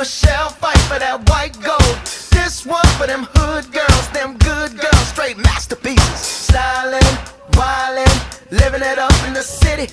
Michelle fight for that white gold. This one for them hood girls, them good girls, straight masterpieces. Stylin', wildin', living it up in the city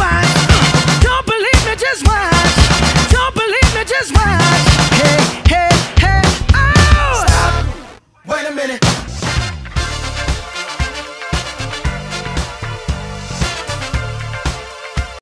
find